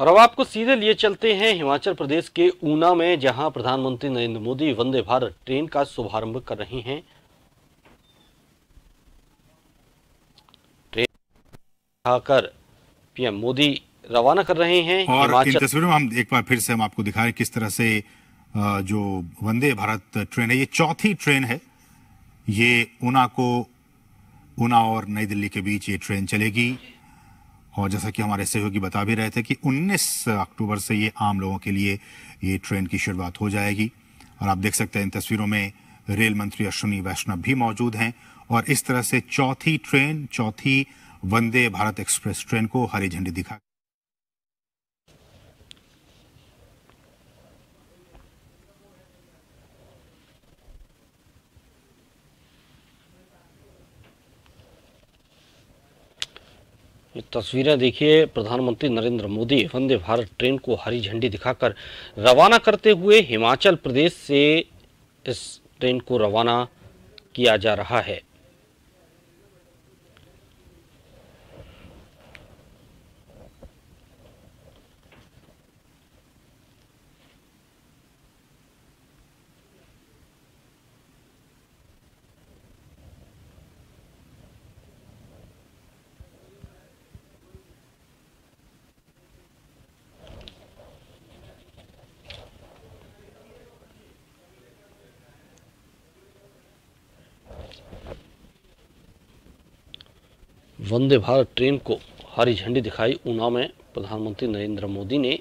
और अब आपको सीधे लिए चलते हैं हिमाचल प्रदेश के ऊना में जहाँ प्रधानमंत्री नरेंद्र मोदी वंदे भारत ट्रेन का शुभारंभ कर रहे हैं। ट्रेन आकर पीएम मोदी रवाना कर रहे हैं और इन हिमाचल। तस्वीरों में हम एक बार फिर से हम आपको दिखा रहे हैं किस तरह से जो वंदे भारत ट्रेन है ये चौथी ट्रेन है। ये ऊना को ऊना और नई दिल्ली के बीच ये ट्रेन चलेगी। और जैसा कि हमारे सहयोगी बता भी रहे थे कि 19 अक्टूबर से ये आम लोगों के लिए ये ट्रेन की शुरुआत हो जाएगी। और आप देख सकते हैं इन तस्वीरों में रेल मंत्री अश्विनी वैष्णव भी मौजूद हैं और इस तरह से चौथी ट्रेन, चौथी वंदे भारत एक्सप्रेस ट्रेन को हरी झंडी दिखा ये तस्वीरें देखिए, प्रधानमंत्री नरेंद्र मोदी वंदे भारत ट्रेन को हरी झंडी दिखाकर रवाना करते हुए हिमाचल प्रदेश से इस ट्रेन को रवाना किया जा रहा है। वंदे भारत ट्रेन को हरी झंडी दिखाई। ऊना में प्रधानमंत्री नरेंद्र मोदी ने